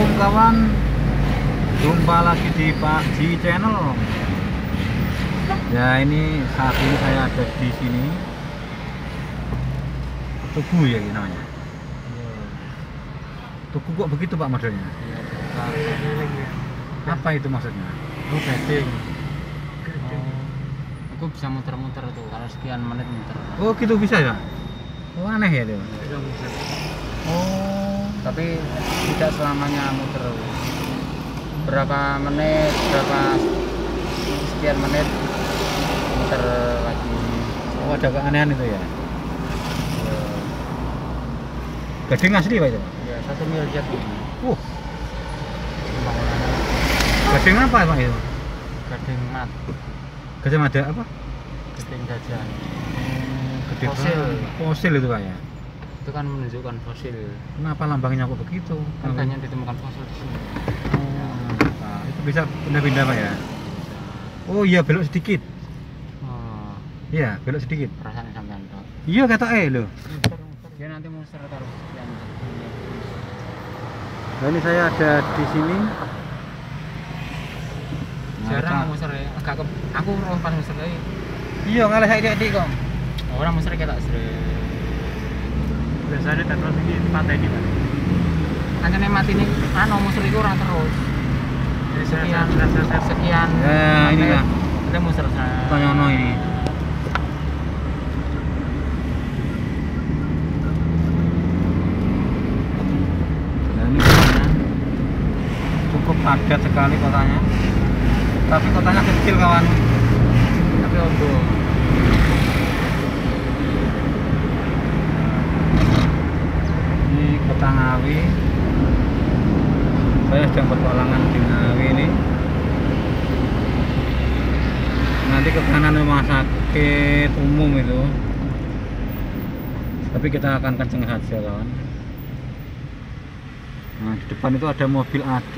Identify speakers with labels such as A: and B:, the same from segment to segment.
A: Assalamualaikum kawan Jumpa lagi di Pak Ji Channel Ya ini saat ini saya ada di sini Tugu ya ini namanya Tugu kok begitu Pak modelnya? Apa itu maksudnya?
B: Oh, betting. Aku bisa muter-muter tuh kalau sekian menit muter.
A: Oh gitu bisa ya? Oh aneh ya dia Oh
B: Tapi tidak selamanya muter. Berapa menit, berapa sekian menit muter lagi.
A: Oh ada keanehan itu ya? Gading asli Pak itu?
B: Ya, satu miliar.
A: Uh gading apa Pak itu?
B: gading mat,
A: Gajah Mada apa?
B: gading gajah.
A: Gede
B: Fosil.
A: banget. Fosil itu Pak ya?
B: Itu kan menunjukkan fosil.
A: Kenapa lambangnya kok begitu?
B: Kan banyak ditemukan fosil di sini.
A: Oh, nah, itu bisa pindah-pindah Pak ya? Oh iya belok sedikit.
B: Oh,
A: Iya, belok sedikit.
B: perasaan sampean toh.
A: Iya kata eh loh.
B: Dia nanti muter taruh.
A: Nah, ini saya ada di sini.
B: Jarang muter ya. Agak ke, aku roh pas muter ya.
A: Iya, ngalah saya di kok.
B: Orang muter kayak tak sering.
C: Biasanya terus ini pantai ini pak
B: Hanya mati ini, anu muter itu orang terus. Sekian, sekian.
A: Ya, ini lah.
B: Ada muter sana.
A: Tanyono ini. Nah. Cukup padat sekali kotanya. Tapi kotanya kecil kawan.
B: Tapi obo.
A: Ini kota Ngawi. Saya sedang berpetualangan di Ngawi ini. Nanti ke kanan rumah sakit umum itu. Tapi kita akan kenceng saja kawan. Nah di depan itu ada mobil AD.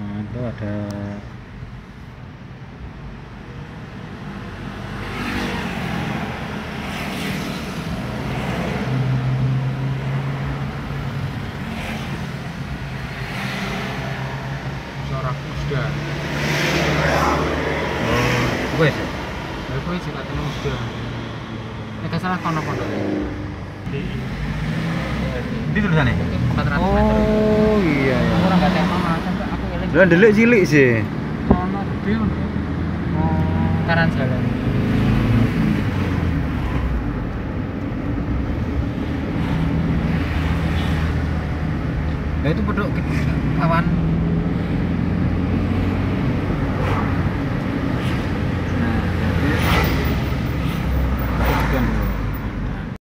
A: Nah itu ada Ya
B: kowe juga. Nek salah kono pondok.
C: di
A: Ini tulisannya?
B: 400 meter.
A: Oh iya ya.
B: Aku ora gak tema malah sampai aku eling.
A: Delik cilik sih.
B: Kono gede ngono. Karan jalan.
A: Nah itu pedok kawan